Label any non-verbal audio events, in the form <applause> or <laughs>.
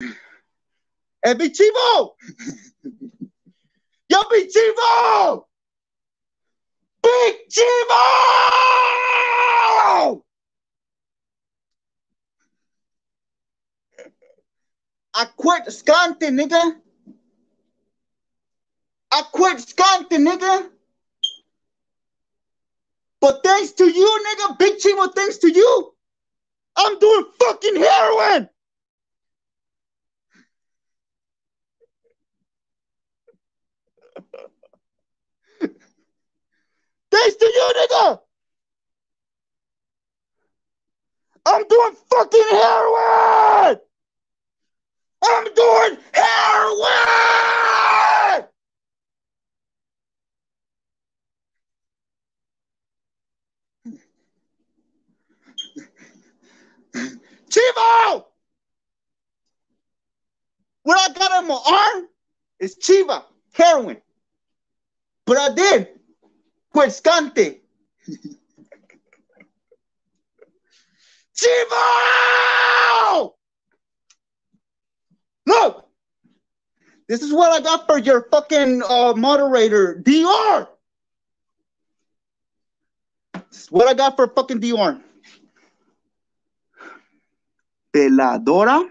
Big Chivo! <laughs> Yo, Big Chivo! Big Chivo! I quit Scante, nigga. I quit Scante, nigga. But thanks to you, nigga, Big Chivo, thanks to you, I'm doing fucking heroin. Thanks to you, nigga. I'm doing fucking heroin. I'm doing heroin. Chivo! What I got on my arm is Chiva, heroin. But I did. Questante. Chivo! Look! This is what I got for your fucking uh, moderator, DR. This is what I got for fucking DR. Peladora